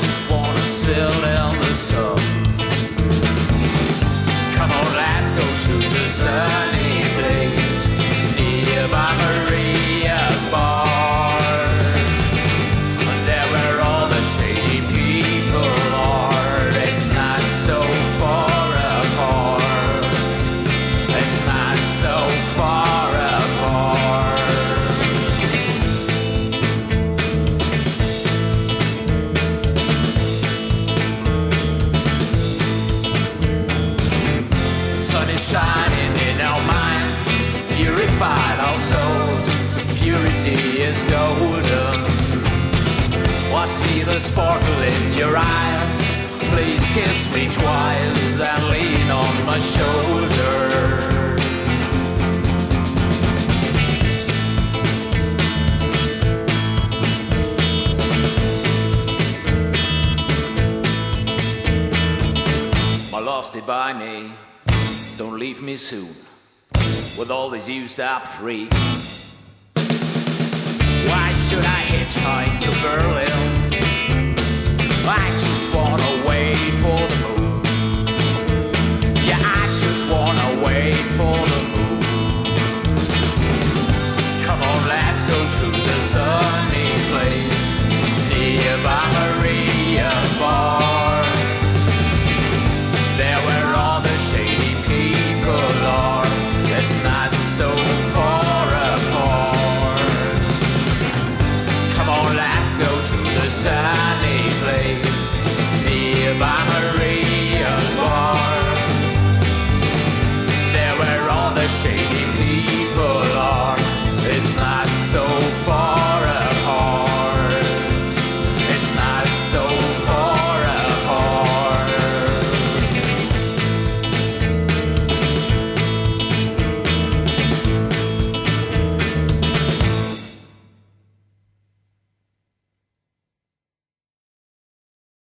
just wanna sail down the sun. Come on, let's go to the sunny place shining in our minds, purified our souls. Purity is golden. I see the sparkle in your eyes. Please kiss me twice and lean on my shoulder. Love, stay by me. Don't leave me soon. With all these used up free. Why should I hitchhike to Berlin? I just wanna wait for the moon. Yeah, I just wanna wait for the moon. Come on, let's go to the sunny go to the sunny place